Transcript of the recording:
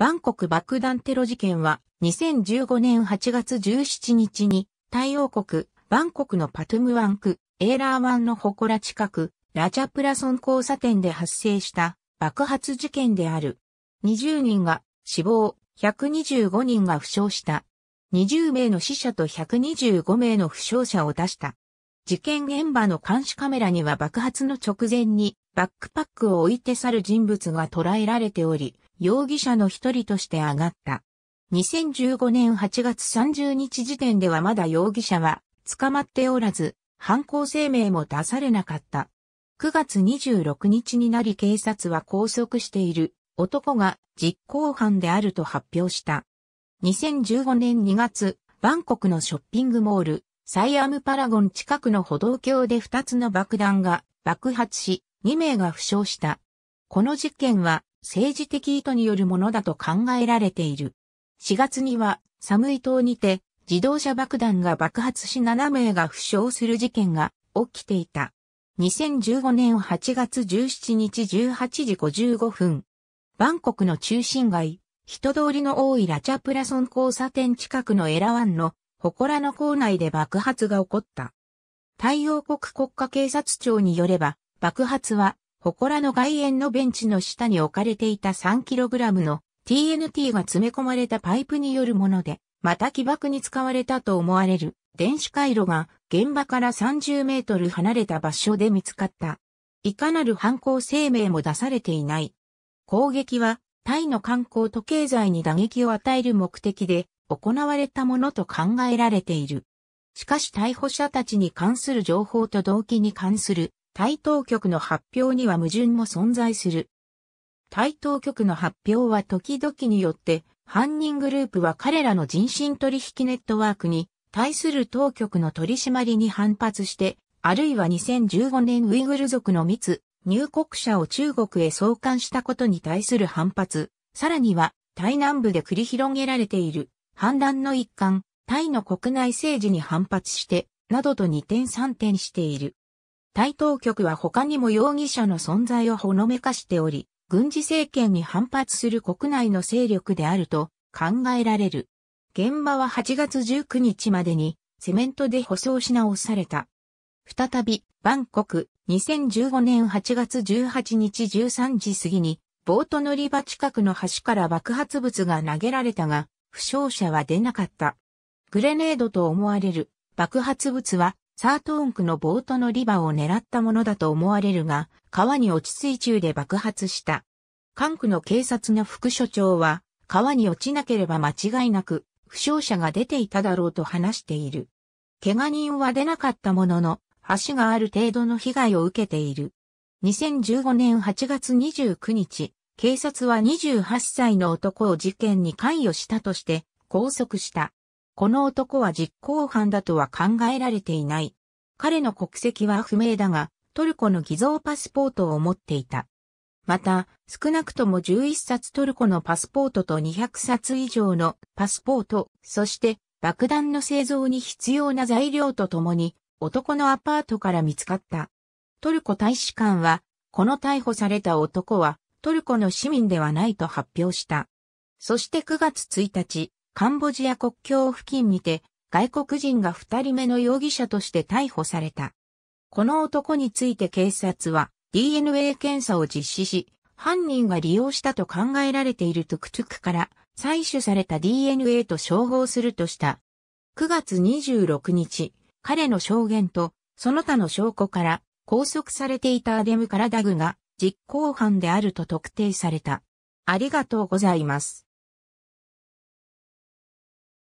バンコク爆弾テロ事件は2015年8月17日に太陽国バンコクのパトゥムワン区エーラーワンの祠近くラチャプラソン交差点で発生した爆発事件である。20人が死亡、125人が負傷した。20名の死者と125名の負傷者を出した。事件現場の監視カメラには爆発の直前にバックパックを置いて去る人物が捉えられており、容疑者の一人として挙がった。2015年8月30日時点ではまだ容疑者は捕まっておらず、犯行声明も出されなかった。9月26日になり警察は拘束している男が実行犯であると発表した。2015年2月、バンコクのショッピングモール、サイアムパラゴン近くの歩道橋で2つの爆弾が爆発し、2名が負傷した。この事件は政治的意図によるものだと考えられている。4月には、寒い島にて自動車爆弾が爆発し7名が負傷する事件が起きていた。2015年8月17日18時55分。バンコクの中心街、人通りの多いラチャプラソン交差点近くのエラワンの祠の構内で爆発が起こった。太陽国国家警察庁によれば、爆発は、祠の外苑のベンチの下に置かれていた 3kg の TNT が詰め込まれたパイプによるもので、また起爆に使われたと思われる電子回路が現場から30メートル離れた場所で見つかった。いかなる犯行声明も出されていない。攻撃はタイの観光と経済に打撃を与える目的で行われたものと考えられている。しかし逮捕者たちに関する情報と動機に関するタイ当局の発表には矛盾も存在する。タイ当局の発表は時々によって犯人グループは彼らの人身取引ネットワークに対する当局の取り締まりに反発して、あるいは2015年ウイグル族の密入国者を中国へ送還したことに対する反発、さらには、タイ南部で繰り広げられている反乱の一環、タイの国内政治に反発して、などと二点三点している。タイ当局は他にも容疑者の存在をほのめかしており、軍事政権に反発する国内の勢力であると考えられる。現場は8月19日までにセメントで舗装し直された。再び、バンコク、2015年8月18日13時過ぎに、ボート乗り場近くの橋から爆発物が投げられたが、負傷者は出なかった。グレネードと思われる爆発物は、サートーン区のボート乗り場を狙ったものだと思われるが、川に落ち水中で爆発した。関区の警察の副所長は、川に落ちなければ間違いなく、負傷者が出ていただろうと話している。怪我人は出なかったものの、橋がある程度の被害を受けている。2015年8月29日、警察は28歳の男を事件に関与したとして拘束した。この男は実行犯だとは考えられていない。彼の国籍は不明だが、トルコの偽造パスポートを持っていた。また、少なくとも11冊トルコのパスポートと200冊以上のパスポート、そして爆弾の製造に必要な材料とともに男のアパートから見つかった。トルコ大使館は、この逮捕された男はトルコの市民ではないと発表した。そして9月1日、カンボジア国境付近にて外国人が2人目の容疑者として逮捕された。この男について警察は DNA 検査を実施し、犯人が利用したと考えられているトゥクトゥクから採取された DNA と照合するとした。9月26日、彼の証言と、その他の証拠から、拘束されていたアデム・カラダグが、実行犯であると特定された。ありがとうございます。